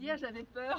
Hier, j'avais peur.